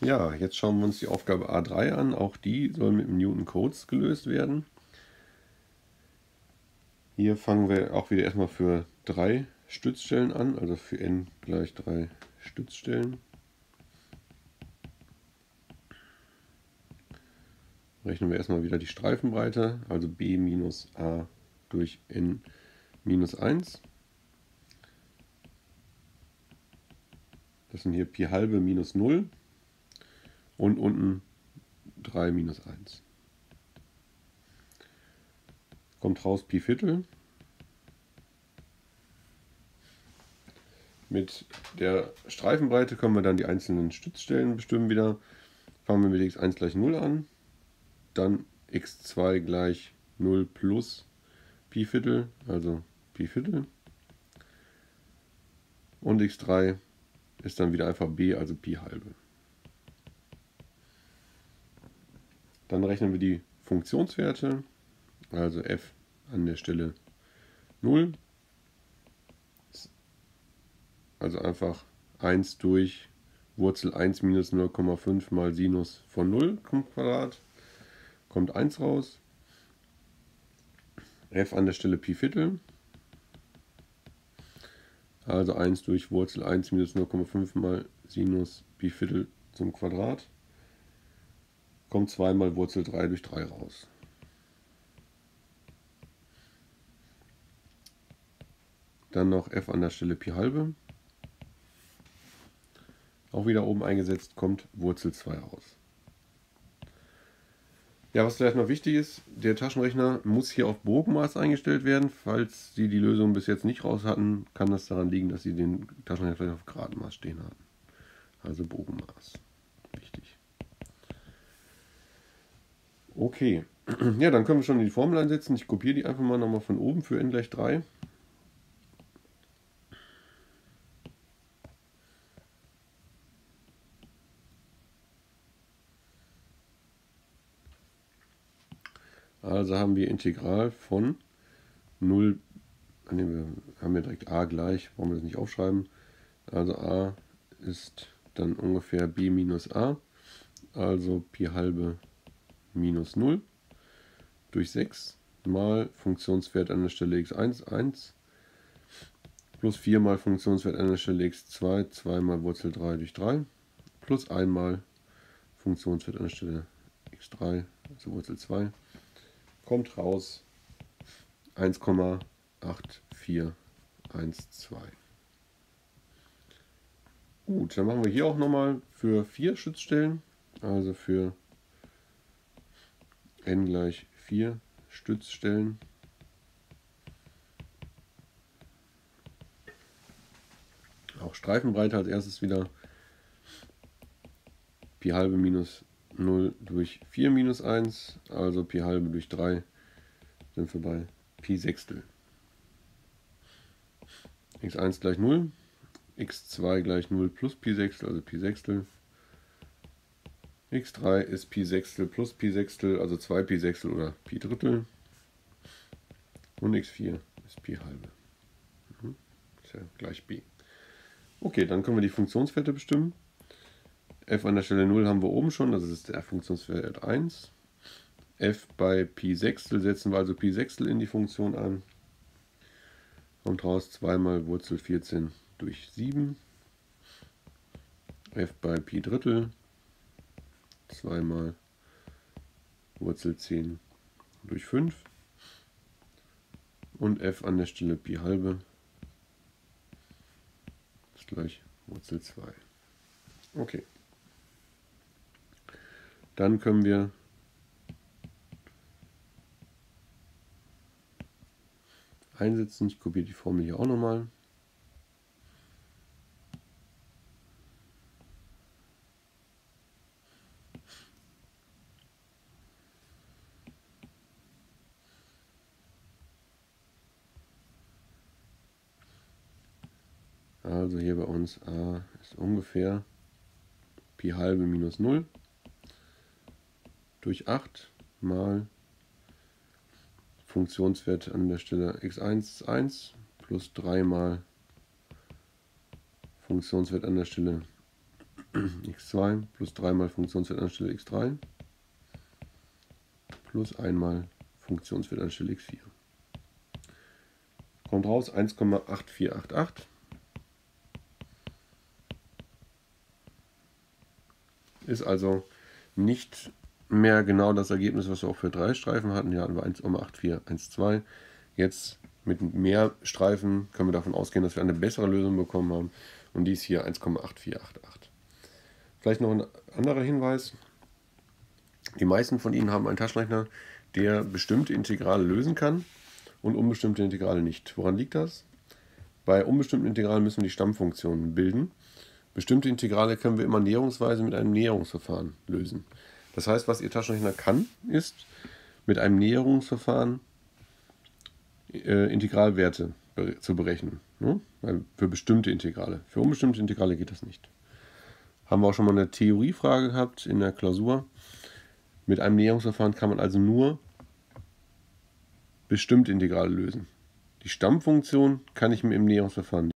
Ja, jetzt schauen wir uns die Aufgabe A3 an. Auch die soll mit Newton Codes gelöst werden. Hier fangen wir auch wieder erstmal für drei Stützstellen an, also für n gleich drei Stützstellen. Rechnen wir erstmal wieder die Streifenbreite, also b minus a durch n minus 1. Das sind hier Pi halbe minus 0 und unten 3 minus 1. Kommt raus Pi Viertel. Mit der Streifenbreite können wir dann die einzelnen Stützstellen bestimmen wieder. Fangen wir mit x1 gleich 0 an. Dann x2 gleich 0 plus Pi Viertel, also Pi Viertel. Und x3 ist dann wieder einfach b, also Pi halbe. Dann rechnen wir die Funktionswerte, also f an der Stelle 0. Also einfach 1 durch Wurzel 1 minus 0,5 mal Sinus von 0 Quadrat. Kommt 1 raus. f an der Stelle Pi Viertel. Also 1 durch Wurzel 1 minus 0,5 mal Sinus Pi Viertel zum Quadrat kommt zweimal Wurzel 3 durch 3 raus. Dann noch f an der Stelle Pi halbe. Auch wieder oben eingesetzt, kommt Wurzel 2 raus. Ja, was vielleicht noch wichtig ist, der Taschenrechner muss hier auf Bogenmaß eingestellt werden. Falls Sie die Lösung bis jetzt nicht raus hatten, kann das daran liegen, dass Sie den Taschenrechner vielleicht auf Gradmaß stehen haben. Also Bogenmaß. Wichtig. Okay, ja, dann können wir schon die Formel einsetzen. Ich kopiere die einfach mal nochmal von oben für n gleich 3. Also haben wir Integral von 0, ne, wir haben ja direkt a gleich, wollen wir das nicht aufschreiben. Also a ist dann ungefähr b minus a, also pi halbe minus 0 durch 6 mal Funktionswert an der Stelle x1 1 plus 4 mal Funktionswert an der Stelle x2 2 mal Wurzel 3 durch 3 plus 1 mal Funktionswert an der Stelle x3 also Wurzel 2 kommt raus 1,8412. Gut, dann machen wir hier auch nochmal für vier Schützstellen, also für n gleich 4 Stützstellen. Auch Streifenbreite als erstes wieder Pi halbe minus 0 durch 4 minus 1, also Pi halbe durch 3 sind wir bei Pi Sechstel. x1 gleich 0, x2 gleich 0 plus Pi Sechstel, also Pi Sechstel x3 ist Pi Sechstel plus Pi Sechstel, also 2 Pi Sechstel oder Pi Drittel. Und x4 ist Pi halbe. Mhm. Ist ja gleich b. Okay, dann können wir die Funktionswerte bestimmen. f an der Stelle 0 haben wir oben schon, das ist der Funktionswert 1. f bei Pi Sechstel setzen wir also Pi Sechstel in die Funktion an. Kommt raus 2 mal Wurzel 14 durch 7. f bei Pi Drittel zweimal Wurzel 10 durch 5 und f an der Stelle Pi halbe ist gleich Wurzel 2. Okay. Dann können wir einsetzen. Ich kopiere die Formel hier auch nochmal. Also hier bei uns a ist ungefähr Pi halbe minus 0 durch 8 mal Funktionswert an der Stelle x1 ist 1 plus 3 mal Funktionswert an der Stelle x2 plus 3 mal Funktionswert anstelle x3 plus einmal Funktionswert anstelle x4. Kommt raus 1,8488. Ist also nicht mehr genau das Ergebnis, was wir auch für drei Streifen hatten. Hier hatten wir 1,8412. Jetzt mit mehr Streifen können wir davon ausgehen, dass wir eine bessere Lösung bekommen haben. Und die ist hier 1,8488. Vielleicht noch ein anderer Hinweis. Die meisten von Ihnen haben einen Taschenrechner, der bestimmte Integrale lösen kann und unbestimmte Integrale nicht. Woran liegt das? Bei unbestimmten Integralen müssen wir die Stammfunktionen bilden. Bestimmte Integrale können wir immer näherungsweise mit einem Näherungsverfahren lösen. Das heißt, was Ihr Taschenrechner kann, ist mit einem Näherungsverfahren äh, Integralwerte zu berechnen. Ne? Für bestimmte Integrale. Für unbestimmte Integrale geht das nicht. Haben wir auch schon mal eine Theoriefrage gehabt in der Klausur. Mit einem Näherungsverfahren kann man also nur bestimmte Integrale lösen. Die Stammfunktion kann ich mir im Näherungsverfahren